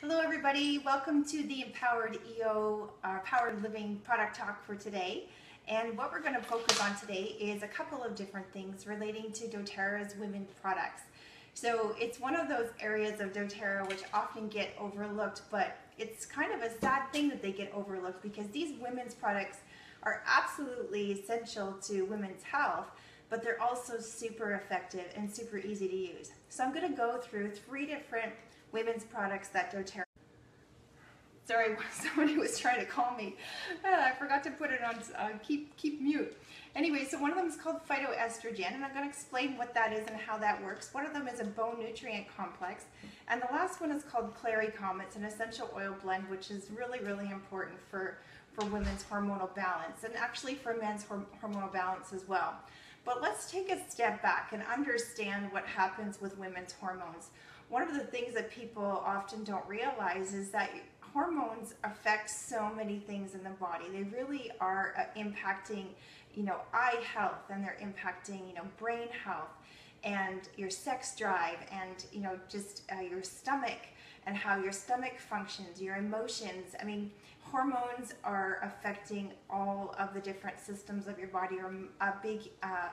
Hello everybody, welcome to the Empowered EO, Empowered Living product talk for today. And what we're going to focus on today is a couple of different things relating to doTERRA's women products. So it's one of those areas of doTERRA which often get overlooked, but it's kind of a sad thing that they get overlooked because these women's products are absolutely essential to women's health, but they're also super effective and super easy to use. So I'm going to go through three different women's products that doTERRA. Sorry, somebody was trying to call me. Uh, I forgot to put it on uh, keep keep mute. Anyway, so one of them is called phytoestrogen, and I'm going to explain what that is and how that works. One of them is a bone nutrient complex, and the last one is called ClaryCalm. It's an essential oil blend, which is really, really important for, for women's hormonal balance, and actually for men's hormonal balance as well. But let's take a step back and understand what happens with women's hormones. One of the things that people often don't realize is that hormones affect so many things in the body. They really are uh, impacting, you know, eye health and they're impacting, you know, brain health and your sex drive and, you know, just uh, your stomach and how your stomach functions, your emotions. I mean, hormones are affecting all of the different systems of your body or a big uh,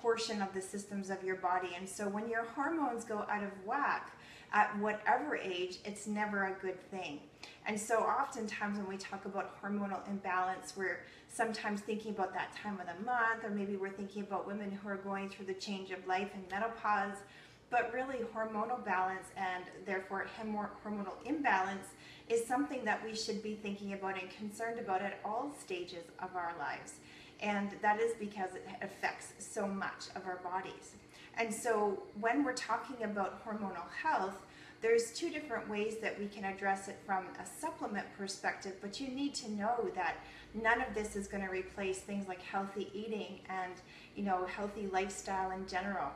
portion of the systems of your body. And so when your hormones go out of whack, at whatever age, it's never a good thing. And so oftentimes when we talk about hormonal imbalance, we're sometimes thinking about that time of the month, or maybe we're thinking about women who are going through the change of life and menopause. But really, hormonal balance and therefore hormonal imbalance is something that we should be thinking about and concerned about at all stages of our lives. And that is because it affects so much of our bodies. And so when we're talking about hormonal health, there's two different ways that we can address it from a supplement perspective, but you need to know that none of this is going to replace things like healthy eating and, you know, healthy lifestyle in general.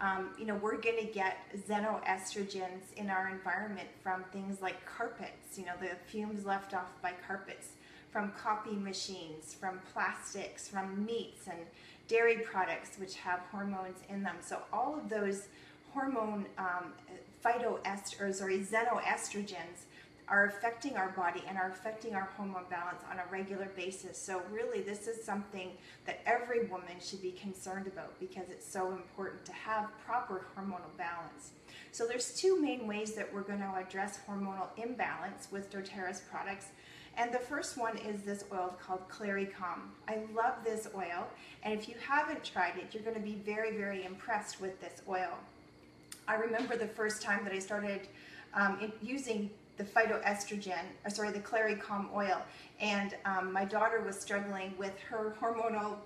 Um, you know, we're going to get xenoestrogens in our environment from things like carpets, you know, the fumes left off by carpets, from copy machines, from plastics, from meats and dairy products which have hormones in them. So all of those hormone um, phytoest or sorry xenoestrogens are affecting our body and are affecting our hormone balance on a regular basis. So really this is something that every woman should be concerned about because it's so important to have proper hormonal balance. So there's two main ways that we're going to address hormonal imbalance with doTERRA's products. And the first one is this oil called ClaryCalm. I love this oil, and if you haven't tried it, you're going to be very, very impressed with this oil. I remember the first time that I started um, using the phytoestrogen, or sorry, the ClaryCalm oil, and um, my daughter was struggling with her hormonal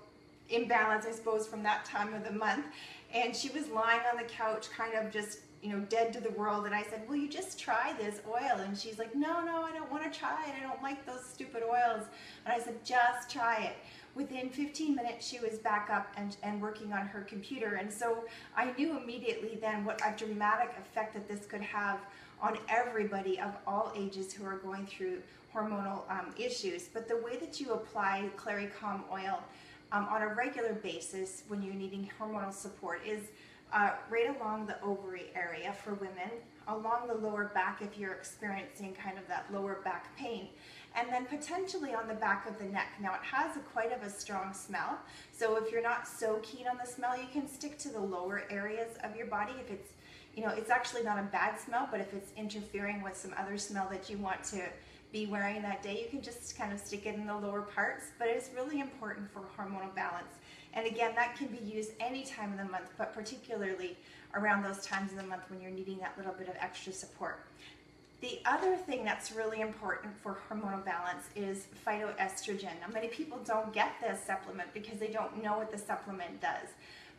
imbalance, I suppose, from that time of the month, and she was lying on the couch, kind of just you know, dead to the world. And I said, will you just try this oil? And she's like, no, no, I don't want to try it. I don't like those stupid oils. And I said, just try it. Within 15 minutes, she was back up and, and working on her computer. And so I knew immediately then what a dramatic effect that this could have on everybody of all ages who are going through hormonal um, issues. But the way that you apply ClaryCalm oil um, on a regular basis when you're needing hormonal support is uh, right along the ovary area for women, along the lower back if you're experiencing kind of that lower back pain, and then potentially on the back of the neck. Now it has a, quite of a strong smell, so if you're not so keen on the smell, you can stick to the lower areas of your body if it's, you know, it's actually not a bad smell, but if it's interfering with some other smell that you want to be wearing that day, you can just kind of stick it in the lower parts, but it's really important for hormonal balance. And again, that can be used any time of the month, but particularly around those times of the month when you're needing that little bit of extra support. The other thing that's really important for hormonal balance is phytoestrogen. Now, many people don't get this supplement because they don't know what the supplement does.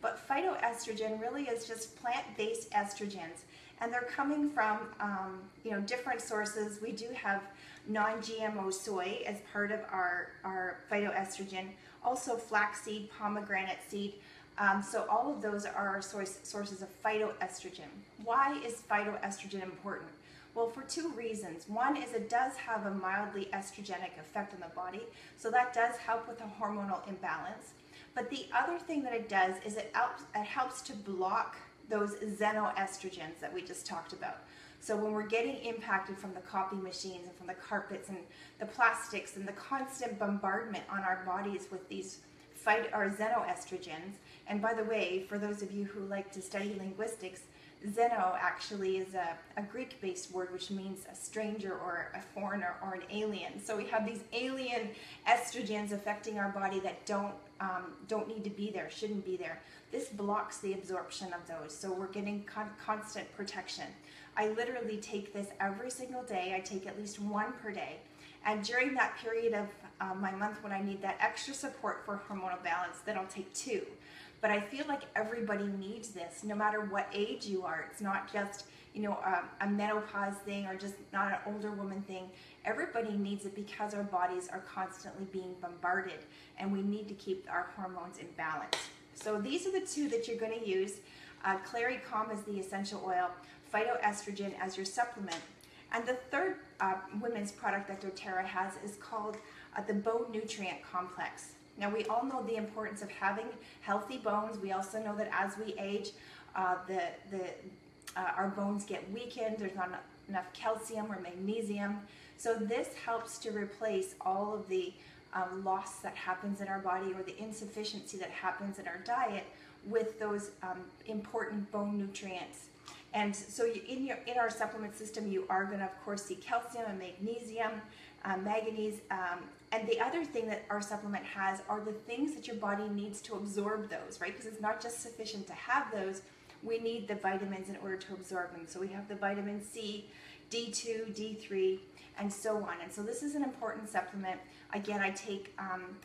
But phytoestrogen really is just plant-based estrogens, and they're coming from um, you know different sources. We do have non-GMO soy as part of our, our phytoestrogen also flaxseed, pomegranate seed. Um, so all of those are our source, sources of phytoestrogen. Why is phytoestrogen important? Well, for two reasons. One is it does have a mildly estrogenic effect on the body, so that does help with a hormonal imbalance. But the other thing that it does is it helps, it helps to block those xenoestrogens that we just talked about. So when we're getting impacted from the copy machines and from the carpets and the plastics and the constant bombardment on our bodies with these phyto or xenoestrogens, and by the way, for those of you who like to study linguistics, Xeno actually is a, a Greek-based word which means a stranger or a foreigner or an alien. So we have these alien estrogens affecting our body that don't um, don't need to be there, shouldn't be there. This blocks the absorption of those, so we're getting con constant protection. I literally take this every single day. I take at least one per day. And during that period of uh, my month when I need that extra support for hormonal balance, then I'll take two. But I feel like everybody needs this, no matter what age you are. It's not just, you know, a, a menopause thing or just not an older woman thing. Everybody needs it because our bodies are constantly being bombarded and we need to keep our hormones in balance. So these are the two that you're going to use. Uh, Clary Calm is the essential oil, phytoestrogen as your supplement. And the third uh, women's product that doTERRA has is called uh, the Bone Nutrient Complex. Now we all know the importance of having healthy bones. We also know that as we age, uh, the, the, uh, our bones get weakened. There's not enough calcium or magnesium. So this helps to replace all of the um, loss that happens in our body or the insufficiency that happens in our diet with those um, important bone nutrients. And so you, in, your, in our supplement system, you are going to, of course, see calcium and magnesium, uh, manganese. Um, and the other thing that our supplement has are the things that your body needs to absorb those, right? Because it's not just sufficient to have those. We need the vitamins in order to absorb them. So we have the vitamin C, D2, D3, and so on. And so this is an important supplement. Again, I take um,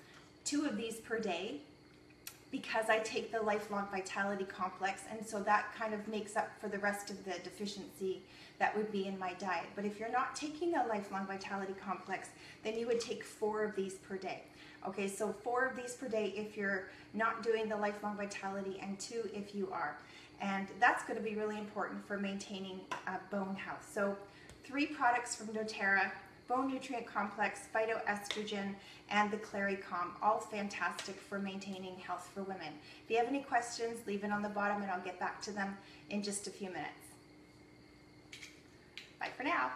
two of these per day because I take the Lifelong Vitality Complex, and so that kind of makes up for the rest of the deficiency that would be in my diet. But if you're not taking a Lifelong Vitality Complex, then you would take four of these per day. Okay, so four of these per day if you're not doing the Lifelong Vitality, and two if you are. And that's going to be really important for maintaining uh, bone health. So three products from doTERRA bone nutrient complex, phytoestrogen, and the Calm, all fantastic for maintaining health for women. If you have any questions, leave it on the bottom and I'll get back to them in just a few minutes. Bye for now.